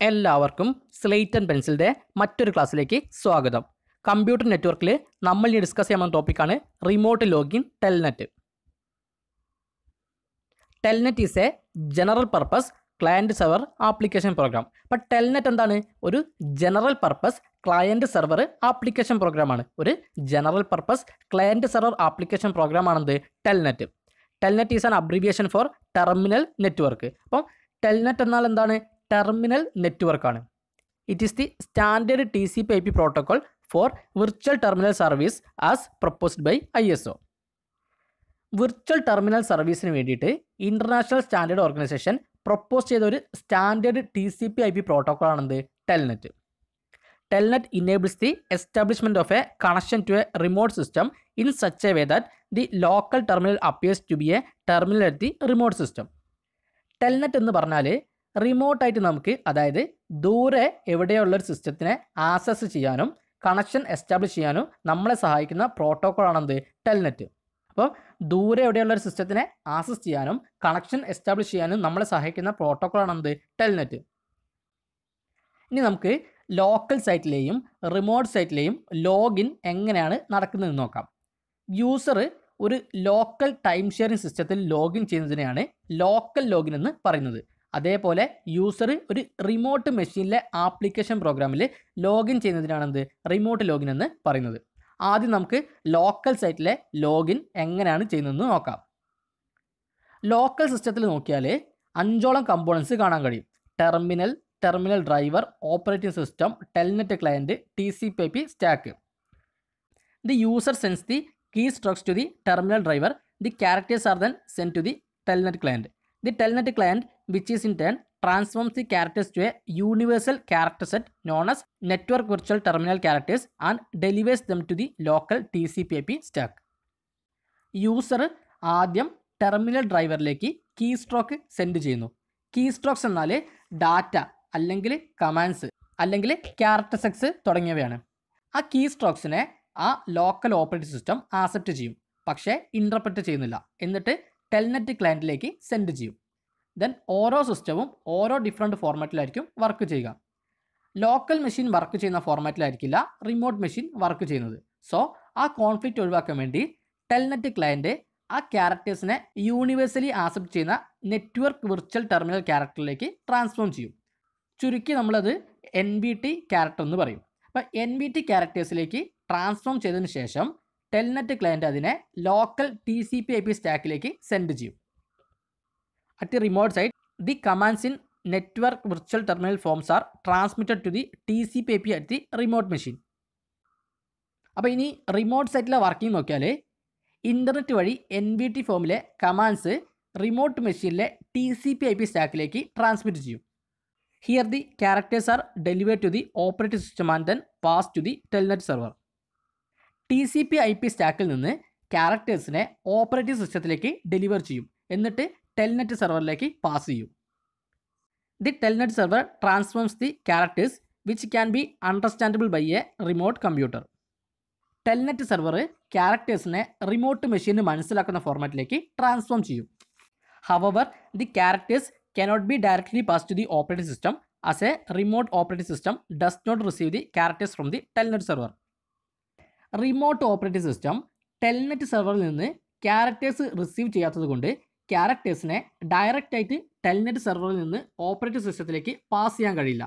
എല്ലാവർക്കും slate and പെൻസിലിന്റെ മറ്റൊരു ക്ലാസ്സിലേക്ക് സ്വാഗതം. കമ്പ്യൂട്ടർ നെറ്റ്വർക്കിൽ നമ്മൾ ഇനി ഡിസ്കസ് ചെയ്യാൻ പോകുന്ന ടോപ്പിക്കാണ് remote login telnet telnet is a general purpose client server application program അപ്പം ടെൽനെറ്റ് എന്താണ്? ഒരു general purpose client server application പ്രോഗ്രാമാണ് ഒരു general purpose client server application program ആണെന്ത് telnet telnet is an abbreviation for terminal network അപ്പം Telnet എന്നാൽ എന്താണ്? Terminal നെറ്റ്വർക്കാണ്. It is the standard T C P I P protocol for virtual terminal service as proposed by I S O virtual terminal സർവീസിന് വേണ്ടിയിട്ട് international standard organisation propose ചെയ്ത ഒരു standard T C P I P protocol ആണെന്ത് telnet telnet enables the establishment of a connection to a remote system in such a way that the local terminal appears to be a terminal at the remote system telnet എന്ന് പറഞ്ഞാൽ റിമോട്ടായിട്ട് നമുക്ക് അതായത് ദൂരെ എവിടെയുള്ള ഒരു സിസ്റ്റത്തിനെ access ചെയ്യാനും കണക്ഷൻ എസ്റ്റാബ്ലിഷ് ചെയ്യാനും നമ്മളെ സഹായിക്കുന്ന പ്രോട്ടോക്കോളാണ് എന്ത് ടെൽനെറ്റ് അപ്പോൾ ദൂരെ എവിടെയുള്ള ഒരു സിസ്റ്റത്തിനെ ആക്സസ് ചെയ്യാനും കണക്ഷൻ എസ്റ്റാബ്ലിഷ് ചെയ്യാനും നമ്മളെ സഹായിക്കുന്ന പ്രോട്ടോക്കോളാണ് എന്ത് ടെൽനെറ്റ് ഇനി നമുക്ക് ലോക്കൽ സൈറ്റിലെയും റിമോട്ട് സൈറ്റിലെയും ലോഗിൻ എങ്ങനെയാണ് നടക്കുന്നതെന്ന് നോക്കാം. യൂസർ ഒരു ലോക്കൽ ടൈം ഷെയറിംഗ് സിസ്റ്റത്തിൽ ലോഗിൻ ചെയ്യുന്നതിനെയാണ് ലോക്കൽ ലോഗിൻ എന്ന് പറയുന്നത്. അതേപോലെ യൂസർ ഒരു റിമോട്ട് മെഷീനിലെ ആപ്ലിക്കേഷൻ പ്രോഗ്രാമിൽ ലോഗിൻ ചെയ്യുന്നതിനാണ് എന്ത് റിമോട്ട് ലോഗിൻ എന്ന് പറയുന്നത്. ആദ്യം നമുക്ക് ലോക്കൽ സൈറ്റിലെ ലോഗിൻ എങ്ങനെയാണ് ചെയ്യുന്നതെന്ന് നോക്കാം. ലോക്കൽ സിസ്റ്റത്തിൽ നോക്കിയാൽ അഞ്ചോളം കമ്പോണൻസ് കാണാൻ കഴിയും. Terminal terminal driver operating system Telnet client T C P P stack the user sends the keystrokes to the terminal driver the characters are then send to the Telnet client the Telnet client which is in turn transforms the characters to a universal character set known as network virtual terminal characters and delivers them to the local TCP/IP stack. User ആദ്യം terminal ഡ്രൈവറിലേക്ക് key stroke send ചെയ്യുന്നു. Key strokes എന്നാൽ data അല്ലെങ്കിൽ commands അല്ലെങ്കിൽ character sex തുടങ്ങിയവയാണ്. ആ key സ്ട്രോക്സിനെ ആ local operating system accept ചെയ്യും. പക്ഷേ ഇന്റർപ്രറ്റ് ചെയ്യുന്നില്ല. എന്നിട്ട് ടെൽനെറ്റ് ക്ലയന്റിലേക്ക് സെൻഡ് ചെയ്യും. ദെൻ ഓരോ സിസ്റ്റവും ഓരോ ഡിഫറെന്റ് ഫോർമാറ്റിലായിരിക്കും വർക്ക് ചെയ്യുക. ലോക്കൽ മെഷീൻ വർക്ക് ചെയ്യുന്ന ഫോർമാറ്റിലായിരിക്കില്ല റിമോട്ട് മെഷീൻ വർക്ക് ചെയ്യുന്നത്. സോ ആ കോൺഫ്ലിക്റ്റ് ഒഴിവാക്കാൻ വേണ്ടി ടെൽനെറ്റ് ക്ലയന്റ് ആ ക്യാരക്ടേഴ്സിനെ യൂണിവേഴ്സലി ആക്സെപ്റ്റ് ചെയ്യുന്ന നെറ്റ്വർക്ക് വിർച്വൽ ടെർമിനൽ ക്യാരക്ടറിലേക്ക് ട്രാൻസ്ഫോം ചെയ്യും. ചുരുക്കി നമ്മളത് എൻ ബി ടി ക്യാരക്ടർ എന്ന് പറയും. അപ്പോൾ എൻ ബി ടി ക്യാരക്ടേഴ്സിലേക്ക് ട്രാൻസ്ഫോം ചെയ്തതിന് ശേഷം ടെൽനെറ്റ് ക്ലയന്റ് അതിനെ local T C P I P സ്റ്റാക്കിലേക്ക് സെൻഡ് ചെയ്യും. At remote At the commands in network virtual terminal forms are transmitted to the T C P I P at the remote machine അപ്പോൾ ഇനി remote സൈറ്റിലെ working നോക്കിയാൽ internet വഴി N B T ഫോമിലെ commands remote മെഷീനിലെ T C P I P സ്റ്റാക്കിലേക്ക് transmit ചെയ്യും. Here the characters are delivered to the operating system and then pass to the telnet server T C P I P സ്റ്റാക്കിൽ നിന്ന് ക്യാരക്ടേഴ്സിനെ operating സിസ്റ്റത്തിലേക്ക് deliver ചെയ്യും. എന്നിട്ട് telnet സെർവറിലേക്ക് pass ചെയ്യും. The Telnet server transforms the characters which can be understandable by a remote computer Telnet server ക്യാരക്ടേഴ്സിനെ remote മെഷീന് മനസ്സിലാക്കുന്ന ഫോർമാറ്റിലേക്ക് ട്രാൻസ്ഫോം ചെയ്യും. However the characters cannot be directly pass to the operating system as a remote operating system does not receive the characters from the telnet server remote operating system telnet സെർവറിൽ നിന്ന് characters receive ചെയ്യാത്തത് കൊണ്ട് ക്യാരക്ടേഴ്സിനെ ഡയറക്റ്റായിട്ട് Telnet സെർവറിൽ നിന്ന് operating സിസ്റ്റത്തിലേക്ക് pass ചെയ്യാൻ കഴിയില്ല.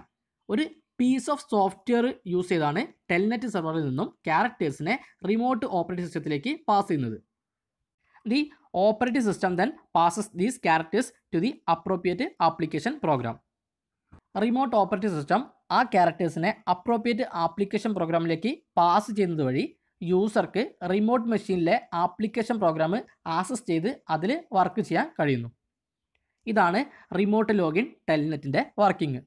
ഒരു പീസ് ഓഫ് സോഫ്റ്റ്വെയർ യൂസ് ചെയ്താണ് ടെൽനെറ്റ് സെർവറിൽ നിന്നും ക്യാരക്ടേഴ്സിനെ റിമോട്ട് ഓപ്പറേറ്റിംഗ് സിസ്റ്റത്തിലേക്ക് പാസ് ചെയ്യുന്നത്. The operating system then passes these characters to the appropriate application program remote operating system ആ ക്യാരക്ടേഴ്സിനെ അപ്രോപ്രിയേറ്റ് ആപ്ലിക്കേഷൻ പ്രോഗ്രാമിലേക്ക് പാസ് ചെയ്യുന്നത് വഴി യൂസർക്ക് റിമോട്ട് മെഷീനിലെ ആപ്ലിക്കേഷൻ പ്രോഗ്രാം ആക്സസ് ചെയ്ത് അതിൽ വർക്ക് ചെയ്യാൻ കഴിയുന്നു. ഇതാണ് റിമോട്ട് ലോഗിൻ ടെലിനെറ്റിന്റെ വർക്കിംഗ്